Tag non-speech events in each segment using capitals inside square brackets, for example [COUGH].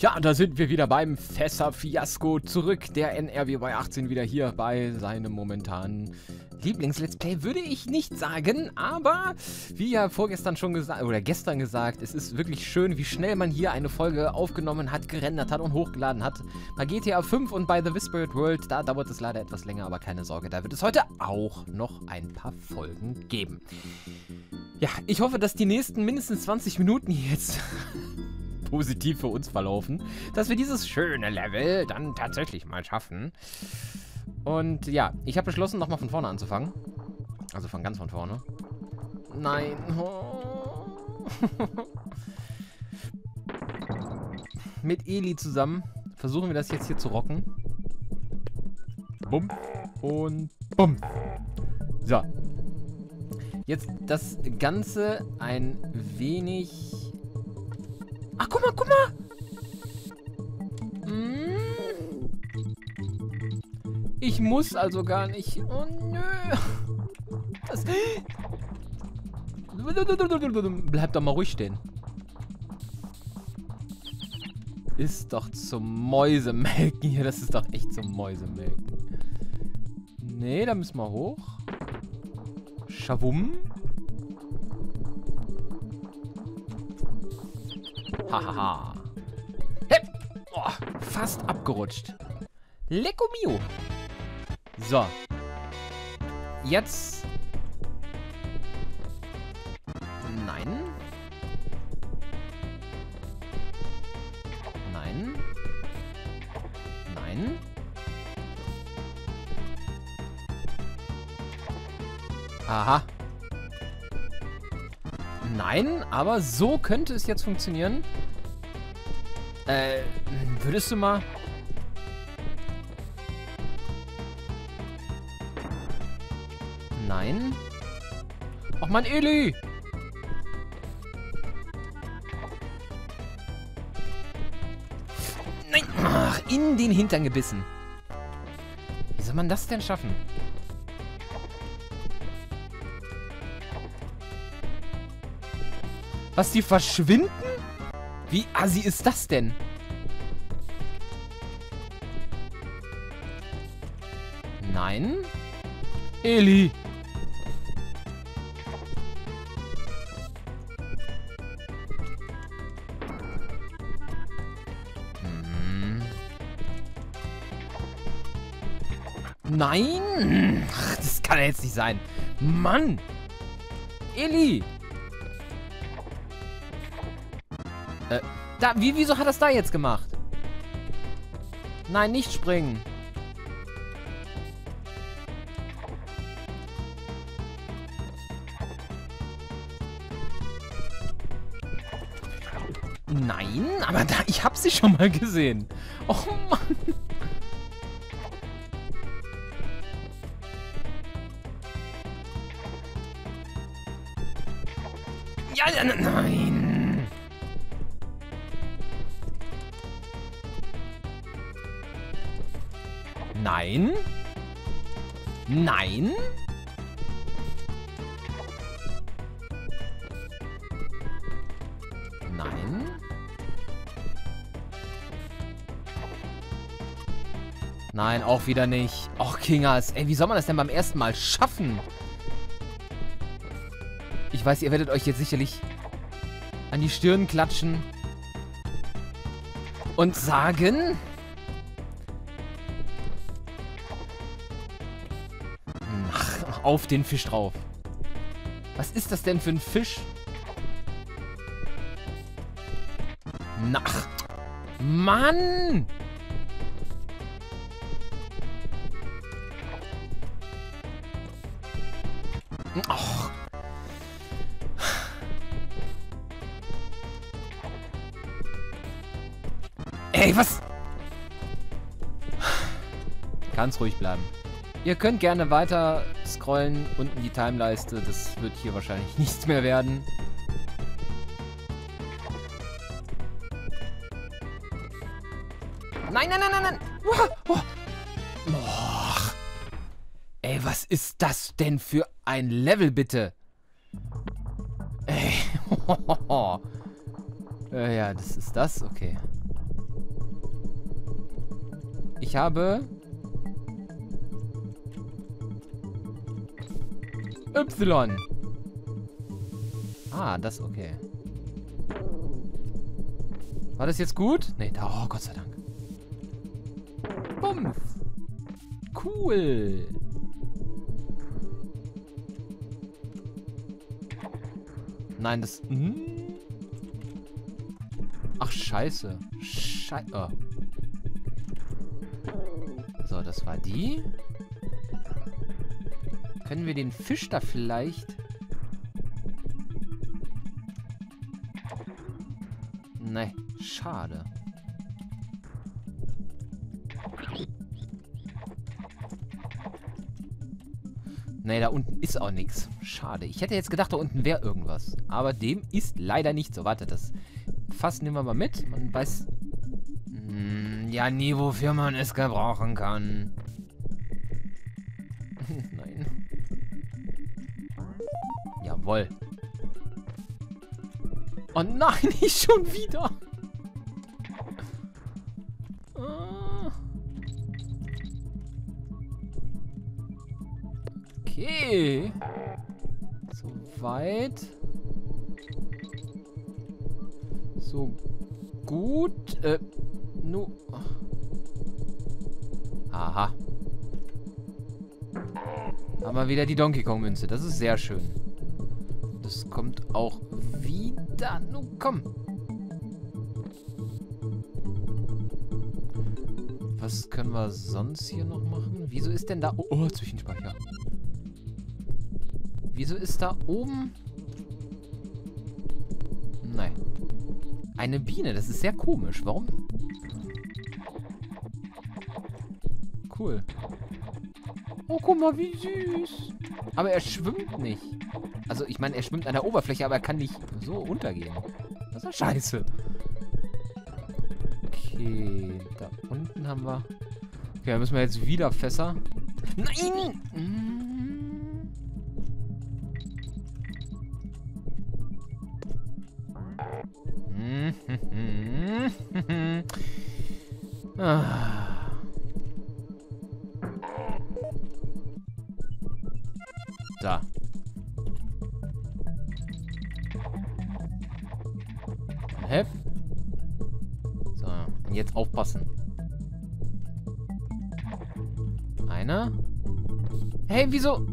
Ja, da sind wir wieder beim Fässer-Fiasko zurück. Der NRW bei 18 wieder hier bei seinem momentanen Lieblings-Let's Play würde ich nicht sagen, aber wie ja vorgestern schon gesagt, oder gestern gesagt, es ist wirklich schön, wie schnell man hier eine Folge aufgenommen hat, gerendert hat und hochgeladen hat. Bei GTA 5 und bei The Whispered World, da dauert es leider etwas länger, aber keine Sorge, da wird es heute auch noch ein paar Folgen geben. Ja, ich hoffe, dass die nächsten mindestens 20 Minuten jetzt positiv für uns verlaufen, dass wir dieses schöne Level dann tatsächlich mal schaffen. Und ja, ich habe beschlossen, nochmal von vorne anzufangen. Also von ganz von vorne. Nein. [LAUGHS] Mit Eli zusammen versuchen wir das jetzt hier zu rocken. Bumm. Und bumm. So. Jetzt das Ganze ein wenig Ich muss also gar nicht. Oh, nö. Das... Bleib doch mal ruhig stehen. Ist doch zum Mäusemelken hier. Das ist doch echt zum Mäusemelken. Nee, da müssen wir hoch. Schawum. Hahaha. Hep. Oh, fast abgerutscht. Lecco mio. So. Jetzt. Nein. Nein. Nein. Aha. Nein, aber so könnte es jetzt funktionieren. Äh, würdest du mal... Nein. Och man, Eli! Nein! Ach, in den Hintern gebissen. Wie soll man das denn schaffen? Was, die verschwinden? Wie assi ist das denn? Nein? Eli! Nein! Ach, das kann jetzt nicht sein. Mann! Eli! Äh, da, wie, wieso hat das da jetzt gemacht? Nein, nicht springen. Nein, aber da, ich hab sie schon mal gesehen. Oh Mann. Nein. Nein. Nein. Nein. Nein, auch wieder nicht. Och, Kingers. Ey, wie soll man das denn beim ersten Mal schaffen? Ich weiß, ihr werdet euch jetzt sicherlich an die Stirn klatschen und sagen... Ach, auf den Fisch drauf. Was ist das denn für ein Fisch? Nach. Mann! Ey, was? Ganz ruhig bleiben. Ihr könnt gerne weiter scrollen unten die Timeleiste. Das wird hier wahrscheinlich [LAUGHS] nichts mehr werden. Nein, nein, nein, nein, nein. Oh, oh. Ey, was ist das denn für ein Level, bitte? Ey. [LAUGHS] ja, das ist das. Okay. Ich habe... Y. Ah, das okay. War das jetzt gut? Nee, da, oh Gott sei Dank. Bumm. Cool. Nein, das... Hm? Ach, scheiße. Scheiße. Oh. So, das war die. Können wir den Fisch da vielleicht... Nee, schade. Nee, da unten ist auch nichts. Schade. Ich hätte jetzt gedacht, da unten wäre irgendwas. Aber dem ist leider nicht so. Warte, das Fass nehmen wir mal mit. Man weiß ja nie, wofür man es gebrauchen kann. [LAUGHS] Nein. Jawoll. Oh nein, [LAUGHS] nicht schon wieder. Ah. Okay. Soweit. So gut. Äh, nu. Aha. Haben wir wieder die Donkey Kong Münze. Das ist sehr schön. Das kommt auch wieder. Nu, komm. Was können wir sonst hier noch machen? Wieso ist denn da... Oh, oh Zwischenspeicher. Wieso ist da oben... Nein. Eine Biene, das ist sehr komisch. Warum? Cool. Oh, guck mal, wie süß. Aber er schwimmt nicht. Also, ich meine, er schwimmt an der Oberfläche, aber er kann nicht so untergehen. Das ist ja scheiße. Okay, da unten haben wir... Okay, da müssen wir jetzt wieder Fässer. Nein! Da. Hä? So, und jetzt aufpassen. Einer. Hey, wieso?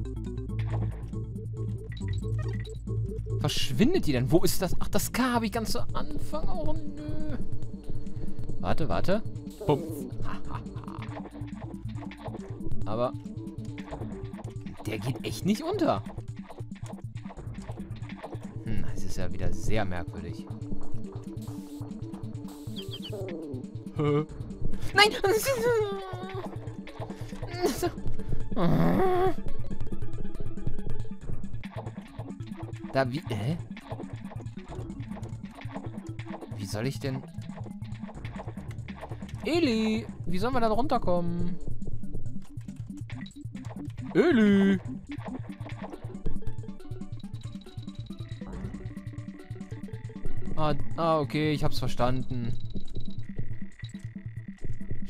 Verschwindet die denn? Wo ist das? Ach, das K habe ich ganz zu Anfang. Oh, nö. Warte, warte. Bumm. Der geht echt nicht unter. Hm, das ist ja wieder sehr merkwürdig. Nein! Da, wie, hä? Wie soll ich denn... Eli, wie sollen wir da runterkommen? Eli! Ah, ah, okay, ich hab's verstanden.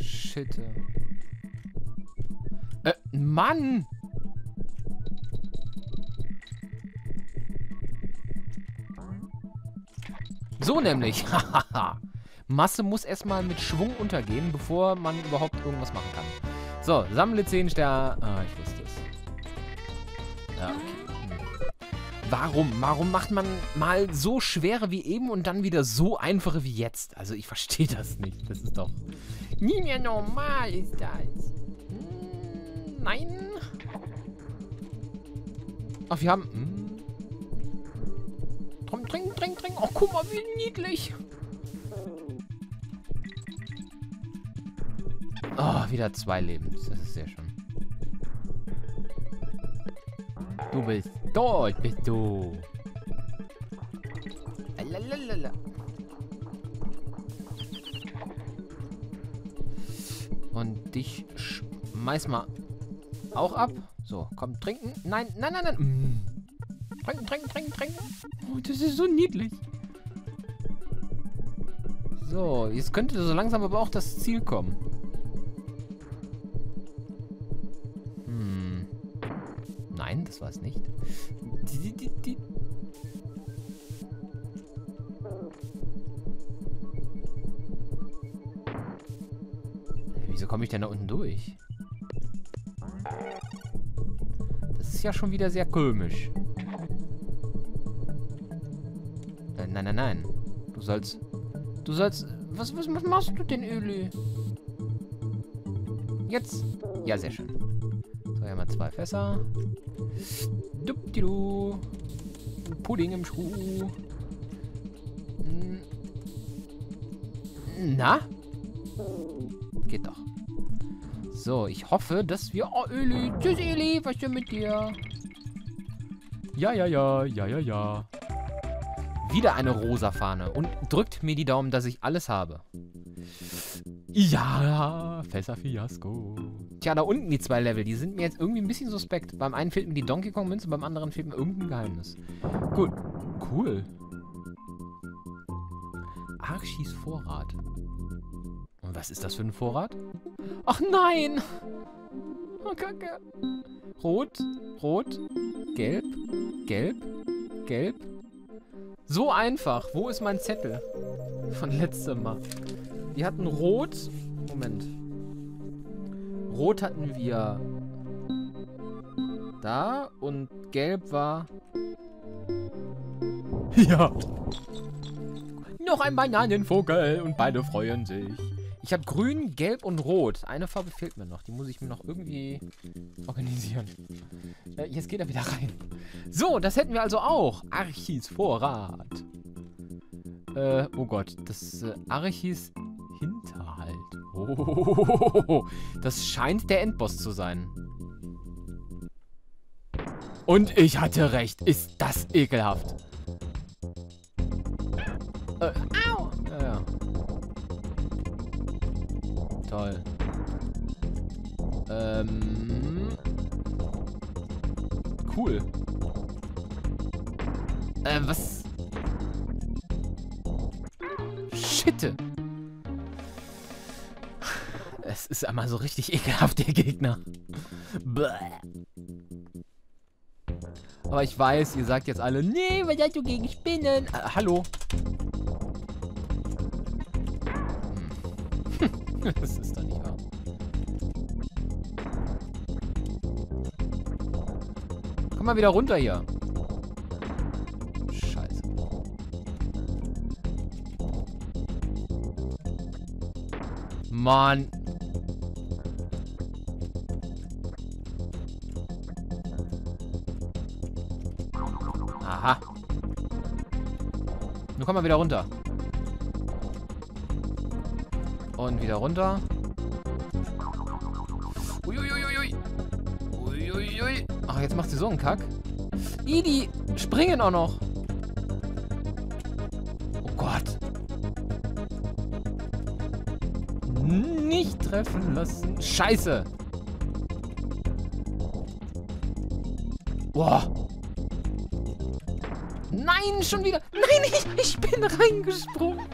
Shit. Äh, Mann! So nämlich. [LAUGHS] Masse muss erstmal mit Schwung untergehen, bevor man überhaupt irgendwas machen kann. So, sammle 10 Sterne. Ah, ich es. Ja, okay. Hm. Warum? Warum macht man mal so schwere wie eben und dann wieder so einfache wie jetzt? Also ich verstehe das nicht. Das ist doch nie mehr normal ist das. Hm, nein. Ach, wir haben... Hm. Komm, trink, trink, trink. Oh, guck mal, wie niedlich. Oh, wieder zwei Leben. Das ist sehr schön. Du bist tot, bist du. Lalalala. Und dich schmeiß mal auch ab. So, komm, trinken. Nein, nein, nein, nein. Mm. Trinken, trinken, trinken, trinken. Oh, das ist so niedlich. So, jetzt könnte so langsam aber auch das Ziel kommen. Komme ich denn da unten durch? Das ist ja schon wieder sehr komisch. Äh, nein, nein, nein. Du sollst... Du sollst... Was, was, was machst du denn, Öli? Jetzt. Ja, sehr schön. So, hier haben wir zwei Fässer. Dupdidu. Pudding im Schuh. Hm. Na? Geht doch. So, ich hoffe, dass wir... Oh, Öli. Tschüss, Öli. Was ist denn mit dir? Ja, ja, ja. Ja, ja, ja. Wieder eine rosa Fahne. Und drückt mir die Daumen, dass ich alles habe. Ja, Fässer Fiasko. Tja, da unten die zwei Level, die sind mir jetzt irgendwie ein bisschen suspekt. Beim einen fehlt mir die Donkey Kong Münze, beim anderen fehlt mir irgendein Geheimnis. Gut, cool. Archis Vorrat. Und was ist das für ein Vorrat? Ach nein! Oh, Kacke. Rot, rot, gelb, gelb, gelb. So einfach. Wo ist mein Zettel? Von letztem Mal. Wir hatten Rot. Moment. Rot hatten wir da und Gelb war... Ja. Noch ein Bananenvogel und beide freuen sich. Ich habe grün, gelb und rot. Eine Farbe fehlt mir noch. Die muss ich mir noch irgendwie organisieren. Äh, jetzt geht er wieder rein. So, das hätten wir also auch. Archis Vorrat. Äh, oh Gott. Das äh, Archis Hinterhalt. Oh, das scheint der Endboss zu sein. Und ich hatte recht. Ist das ekelhaft. Ähm. Cool. Äh, was? Schitte. Es ist einmal so richtig ekelhaft, der Gegner. Bäh. Aber ich weiß, ihr sagt jetzt alle, nee, was hast du gegen Spinnen? Äh, hallo. Hm. [LAUGHS] das ist doch nicht wahr. Komm mal wieder runter hier. Scheiße. Mann. Aha. Nun komm mal wieder runter. Und wieder runter. Uiuiuiui. Uiuiui. Ach, jetzt macht sie so einen Kack. I, die springen auch noch. Oh Gott. Nicht treffen lassen. Scheiße. Boah. Nein, schon wieder. Nein, ich, ich bin reingesprungen.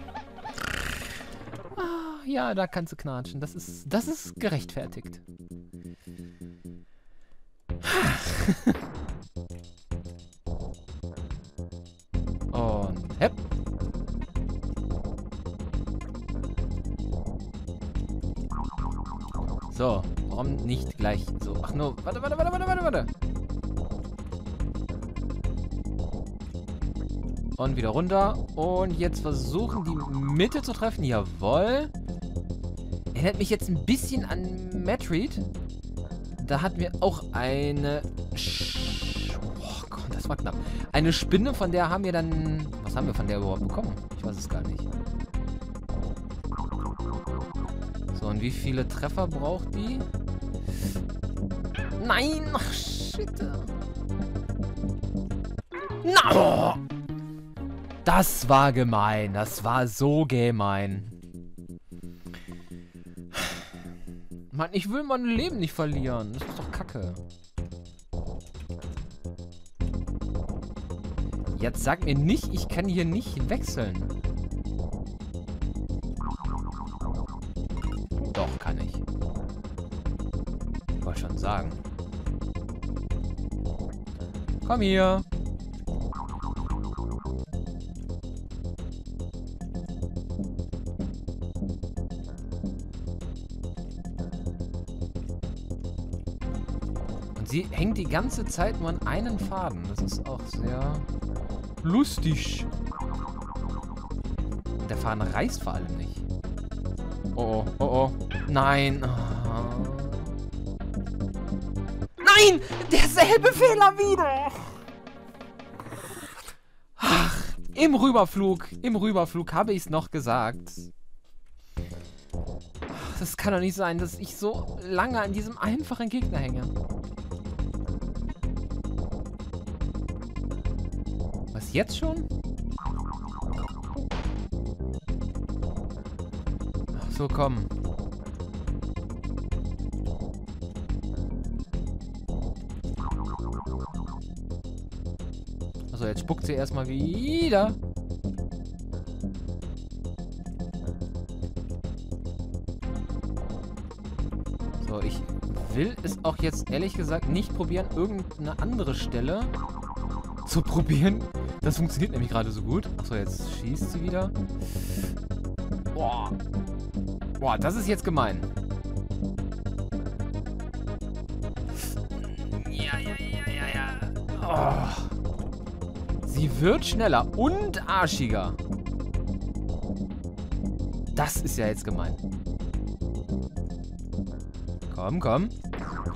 Ah, ja, da kannst du knatschen. Das ist, das ist gerechtfertigt. So, warum nicht gleich so? Ach no, warte, warte, warte, warte, warte, warte. Und wieder runter. Und jetzt versuchen, die Mitte zu treffen. Jawohl. Erinnert mich jetzt ein bisschen an Metroid. Da hatten wir auch eine... Oh Gott, das war knapp. Eine Spinne, von der haben wir dann... Was haben wir von der überhaupt bekommen? Ich weiß es gar nicht. Wie viele Treffer braucht die? Nein! Ach, shit. Na! Das war gemein. Das war so gemein. Mann, ich will mein Leben nicht verlieren. Das ist doch kacke. Jetzt sag mir nicht, ich kann hier nicht wechseln. Komm hier. Und sie hängt die ganze Zeit nur an einen Faden. Das ist auch sehr lustig. Der Faden reißt vor allem nicht. Oh, oh, oh, oh. Nein. Oh. Nein! Derselbe Fehler wieder! Im Rüberflug, im Rüberflug habe ich es noch gesagt. Das kann doch nicht sein, dass ich so lange an diesem einfachen Gegner hänge. Was, jetzt schon? Ach so, komm. Spuckt sie erstmal wieder. So, ich will es auch jetzt ehrlich gesagt nicht probieren, irgendeine andere Stelle zu probieren. Das funktioniert nämlich gerade so gut. Achso, jetzt schießt sie wieder. Boah. Boah, das ist jetzt gemein. Ja, ja, ja, ja, ja. Oh. Sie wird schneller und arschiger. Das ist ja jetzt gemein. Komm, komm.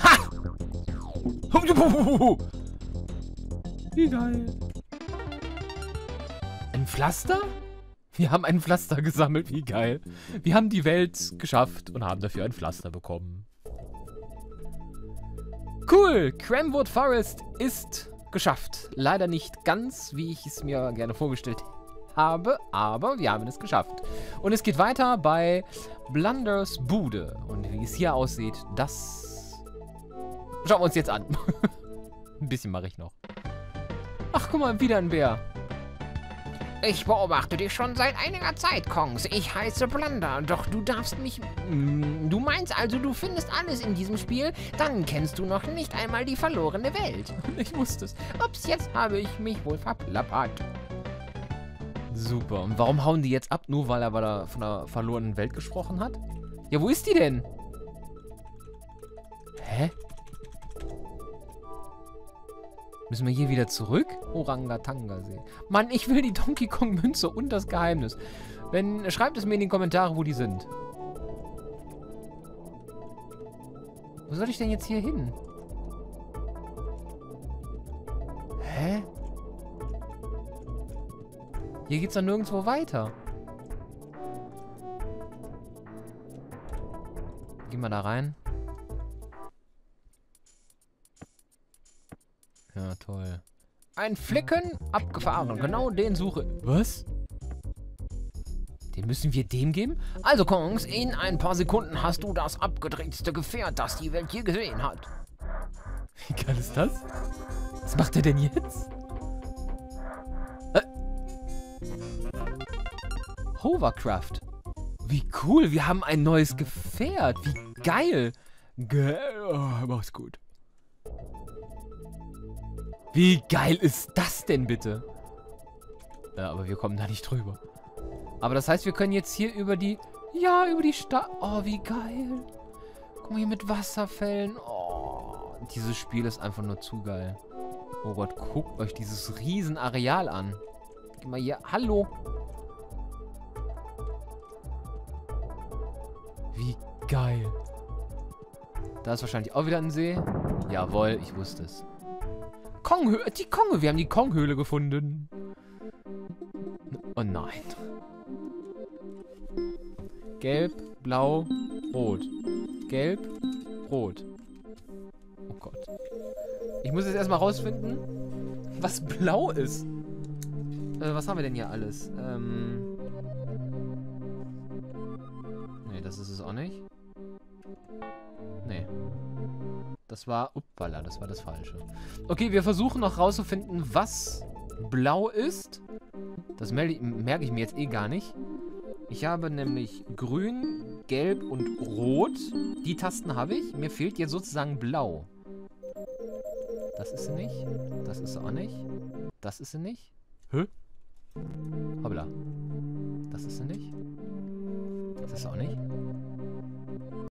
Ha! Wie geil. Ein Pflaster? Wir haben ein Pflaster gesammelt, wie geil. Wir haben die Welt geschafft und haben dafür ein Pflaster bekommen. Cool, Cramwood Forest ist geschafft. Leider nicht ganz, wie ich es mir gerne vorgestellt habe, aber wir haben es geschafft. Und es geht weiter bei Blunders Bude. Und wie es hier aussieht, das schauen wir uns jetzt an. [LAUGHS] ein bisschen mache ich noch. Ach, guck mal, wieder ein Bär. Ich beobachte dich schon seit einiger Zeit, Kongs. Ich heiße Blunder, doch du darfst mich... Mm, Du meinst also, du findest alles in diesem Spiel? Dann kennst du noch nicht einmal die verlorene Welt. [LAUGHS] Ich wusste es. Ups, jetzt habe ich mich wohl verplappert. Super. Und warum hauen die jetzt ab? Nur weil er von der verlorenen Welt gesprochen hat? Ja, wo ist die denn? Hä? Müssen wir hier wieder zurück? Orangatanga-See. Mann, ich will die Donkey Kong-Münze und das Geheimnis. Wenn, schreibt es mir in die Kommentare, wo die sind. Wo soll ich denn jetzt hier hin? Hä? Hier geht's doch nirgendwo weiter. Gehen wir da rein. Ja, toll. Ein Flicken abgefahren. Genau den suche. Was? Den müssen wir dem geben? Also, Kongs, in ein paar Sekunden hast du das abgedrehteste Gefährt, das die Welt je gesehen hat. Wie geil ist das? Was macht er denn jetzt? Äh. Hovercraft. Wie cool, wir haben ein neues Gefährt. Wie geil. Geil. Oh, mach's gut. Wie geil ist das denn bitte? Ja, aber wir kommen da nicht drüber. Aber das heißt, wir können jetzt hier über die... Ja, über die Stadt... Oh, wie geil. Guck mal hier mit Wasserfällen. Oh, dieses Spiel ist einfach nur zu geil. Oh Gott, guckt euch dieses Riesenareal an. Geh mal hier... Hallo. Wie geil. Da ist wahrscheinlich auch wieder ein See. Jawohl, ich wusste es. Konghöhle, die Konge, wir haben die Konghöhle gefunden. Oh nein. Gelb, blau, rot. Gelb, rot. Oh Gott. Ich muss jetzt erstmal rausfinden, was blau ist. Äh, was haben wir denn hier alles? Ähm. Nee, das ist es auch nicht. Nee. Das war... Uppala, das war das Falsche. Okay, wir versuchen noch rauszufinden, was blau ist. Das merke ich mir jetzt eh gar nicht. Ich habe nämlich grün, gelb und rot. Die Tasten habe ich. Mir fehlt jetzt sozusagen blau. Das ist sie nicht. Das ist sie auch nicht. Das ist sie nicht. Hä? Hoppla. Das ist sie nicht. Das ist sie auch nicht.